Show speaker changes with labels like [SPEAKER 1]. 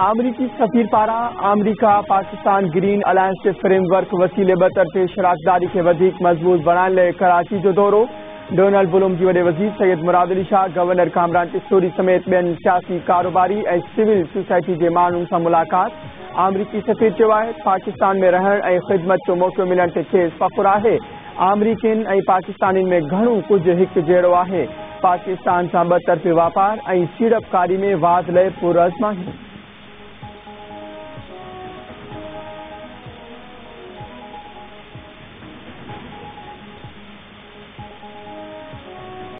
[SPEAKER 1] अमरीकी सफ़ीर पारा अमरीका, पाकिस्तान ग्रीन अलायंस के फ्रेमवर्क वसीले ॿ तरफ़े शराकदारी के वधीक मज़बूत बणाइण लाइ कराची जो दौरो। डोनाल्ड बुलूम जी वॾे वज़ीर सैयद मुराद अली शाह, गवर्नर कामरान पिस्तोरी समेत ॿियनि सियासी कारोबारी ऐं सिविल सोसाइटी जे माण्हुनि सां मुलाक़ात। अमरीकी सफ़ीर चयो आहे, पाकिस्तान में रहण ऐं ख़िदमत जो मौक़ो मिलण ते खेसि फ़खुरु आहे। अमरीकियुनि ऐं पाकिस्तानियुनि में घणो कुझु हिकु जहिड़ो आहे। पाकिस्तान सां ॿ तरफ़ी वापार ऐं सीड़पकारी में वाध लाइ पुरज़मानी